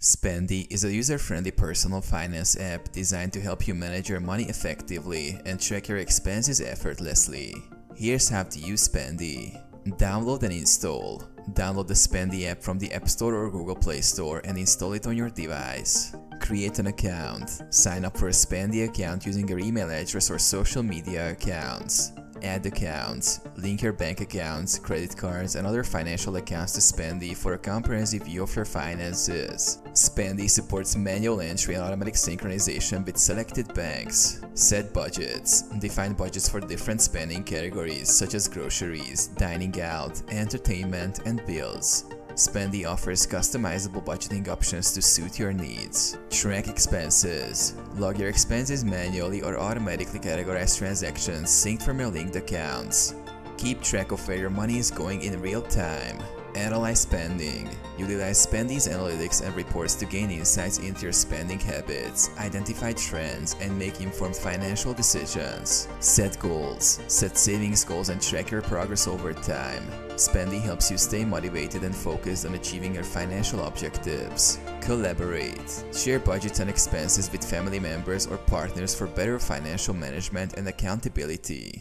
Spendee is a user-friendly personal finance app designed to help you manage your money effectively and track your expenses effortlessly. Here's how to use Spendee. Download and install. Download the Spendee app from the App Store or Google Play Store and install it on your device. Create an account. Sign up for a Spendee account using your email address or social media accounts. Add accounts. Link your bank accounts, credit cards, and other financial accounts to Spendee for a comprehensive view of your finances. Spendee supports manual entry and automatic synchronization with selected banks. Set budgets. Define budgets for different spending categories such as groceries, dining out, entertainment, and bills. Spendee offers customizable budgeting options to suit your needs. Track expenses. Log your expenses manually or automatically categorize transactions synced from your linked accounts. Keep track of where your money is going in real time. Analyze spending. Utilize Spendee's analytics and reports to gain insights into your spending habits, identify trends, and make informed financial decisions. Set goals. Set savings goals and track your progress over time. Spendee helps you stay motivated and focused on achieving your financial objectives. Collaborate. Share budgets and expenses with family members or partners for better financial management and accountability.